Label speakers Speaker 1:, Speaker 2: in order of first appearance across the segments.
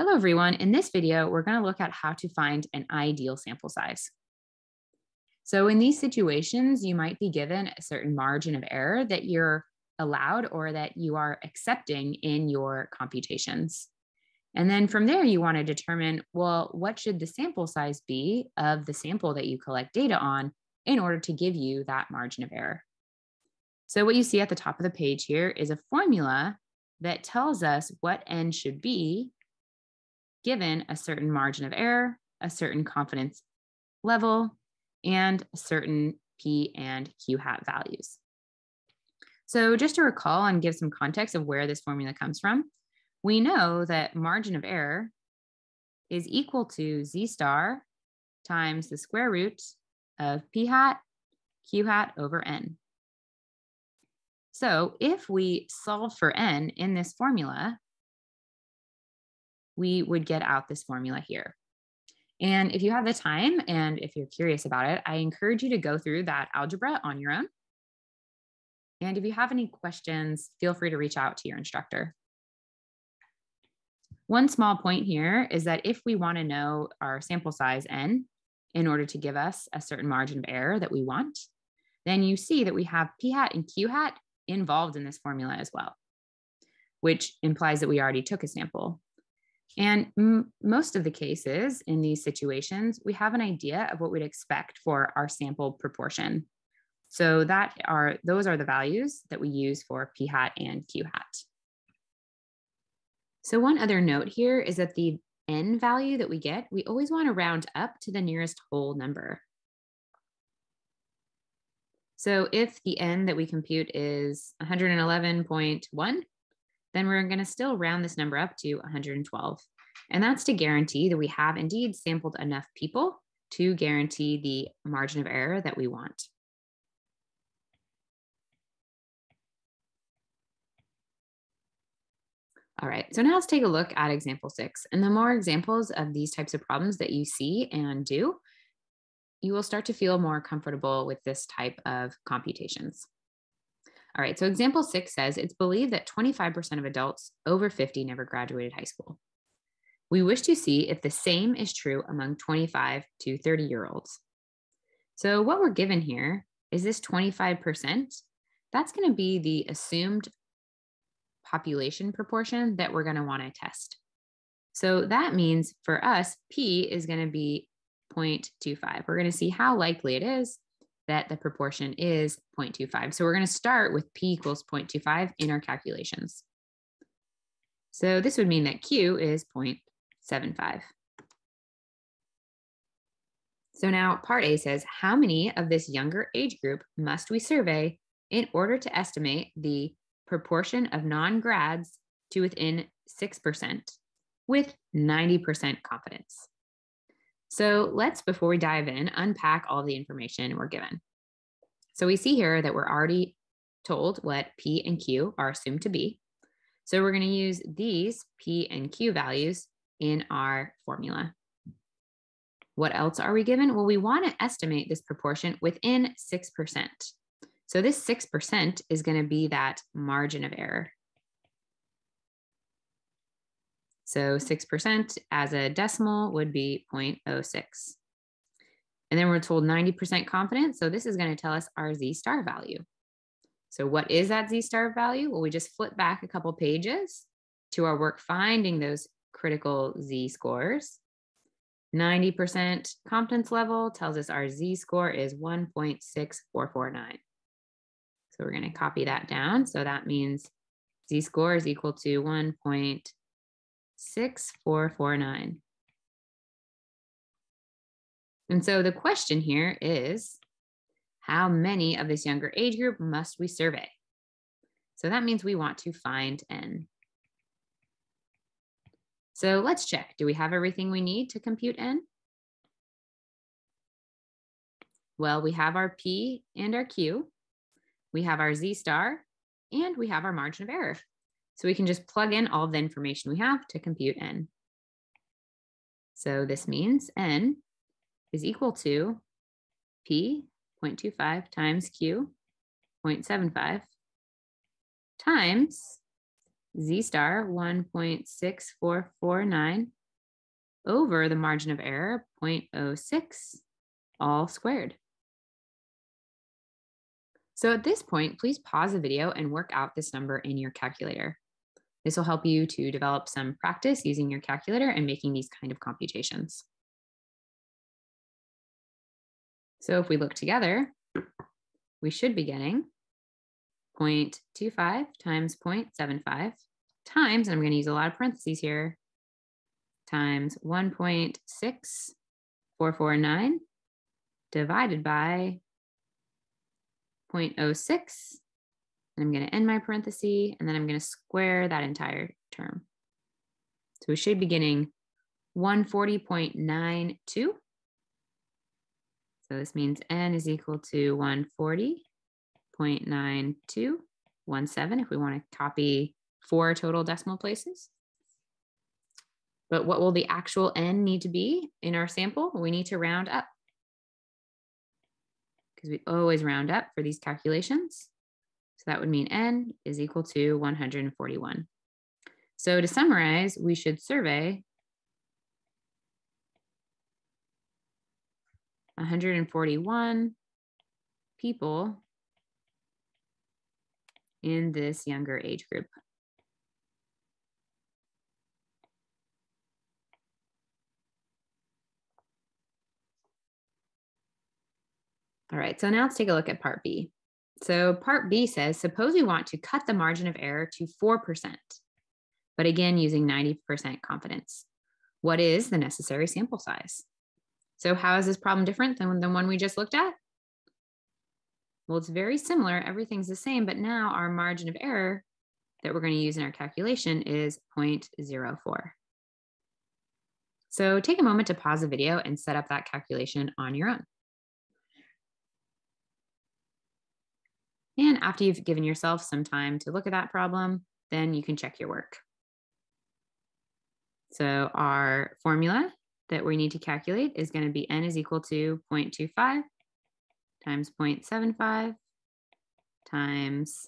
Speaker 1: Hello, everyone. In this video, we're going to look at how to find an ideal sample size. So in these situations, you might be given a certain margin of error that you're allowed or that you are accepting in your computations. And then from there, you want to determine, well, what should the sample size be of the sample that you collect data on in order to give you that margin of error. So what you see at the top of the page here is a formula that tells us what n should be given a certain margin of error, a certain confidence level, and certain P and Q hat values. So just to recall and give some context of where this formula comes from, we know that margin of error is equal to Z star times the square root of P hat, Q hat over N. So if we solve for N in this formula, we would get out this formula here. And if you have the time and if you're curious about it, I encourage you to go through that algebra on your own. And if you have any questions, feel free to reach out to your instructor. One small point here is that if we want to know our sample size n in order to give us a certain margin of error that we want, then you see that we have p hat and q hat involved in this formula as well, which implies that we already took a sample. And m- most of the cases in these situations, we have an idea of what we'd expect for our sample proportion. So that are those are the values that we use for p hat and q hat. So one other note here is that the n value that we get, we always want to round up to the nearest whole number. So if the n that we compute is 111.1, then we're going to still round this number up to 112. And that's to guarantee that we have indeed sampled enough people to guarantee the margin of error that we want. All right, so now let's take a look at example six. And the more examples of these types of problems that you see and do, you will start to feel more comfortable with this type of computations. All right, so example six says it's believed that 25% of adults over 50 never graduated high school. We wish to see if the same is true among 25 to 30 year olds. So, what we're given here is this 25%. That's going to be the assumed population proportion that we're going to want to test. So, that means for us, P is going to be 0.25. We're going to see how likely it is that the proportion is 0.25. So we're going to start with P equals 0.25 in our calculations. So this would mean that Q is 0.75. So now part A says, how many of this younger age group must we survey in order to estimate the proportion of non-grads to within 6% with 90% confidence? So let's, before we dive in, unpack all the information we're given. So we see here that we're already told what P and Q are assumed to be. So we're going to use these P and Q values in our formula. What else are we given? Well, we want to estimate this proportion within 6%. So this 6% is going to be that margin of error. So 6% as a decimal would be 0.06. And then we're told 90% confidence. So this is going to tell us our Z star value. So what is that Z star value? Well, we just flip back a couple pages to our work finding those critical Z scores. 90% confidence level tells us our Z score is 1.6449. So we're going to copy that down. So that means Z score is equal to 1. 6449. And so the question here is how many of this younger age group must we survey? So that means we want to find n. So let's check. Do we have everything we need to compute n? Well, we have our p and our q. We have our z star, and we have our margin of error. So we can just plug in all the information we have to compute n. So this means n is equal to p 0.25 times q 0.75 times z star 1.6449 over the margin of error 0.06 all squared. So at this point, please pause the video and work out this number in your calculator. This will help you to develop some practice using your calculator and making these kind of computations. So if we look together, we should be getting 0.25 times 0.75 times, and I'm going to use a lot of parentheses here, times 1.6449 divided by 0.06. And I'm going to end my parenthesis, and then I'm going to square that entire term. So we should be getting 140.92. So this means n is equal to 140.9217 if we want to copy four total decimal places. But what will the actual n need to be in our sample? We need to round up because we always round up for these calculations. That would mean n is equal to 141. So to summarize, we should survey 141 people in this younger age group. All right, so now let's take a look at part B. So part B says, suppose we want to cut the margin of error to 4%, but again, using 90% confidence. What is the necessary sample size? So how is this problem different than the one we just looked at? Well, it's very similar. Everything's the same, but now our margin of error that we're going to use in our calculation is 0.04. So take a moment to pause the video and set up that calculation on your own. And after you've given yourself some time to look at that problem, then you can check your work. So our formula that we need to calculate is going to be n is equal to 0.25 times 0.75 times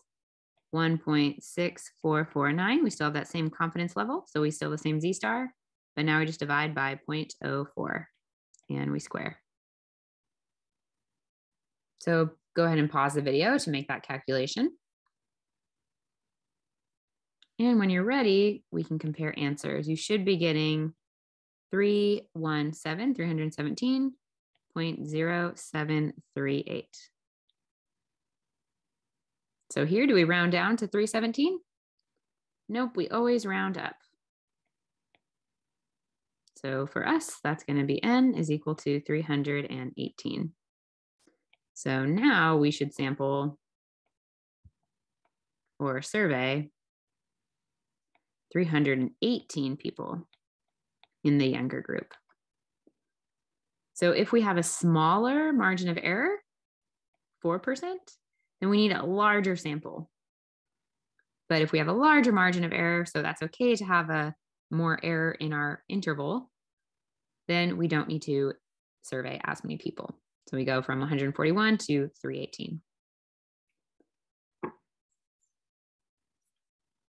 Speaker 1: 1.6449. We still have that same confidence level, so we still have the same z star, but now we just divide by 0.04 and we square. So go ahead and pause the video to make that calculation. And when you're ready, we can compare answers. You should be getting 317, 317.0738. So here, do we round down to 317? Nope, we always round up. So for us, that's going to be n is equal to 318. So now we should sample or survey 318 people in the younger group. So if we have a smaller margin of error, 4%, then we need a larger sample. But if we have a larger margin of error, so that's okay to have a more error in our interval, then we don't need to survey as many people. So we go from 141 to 318.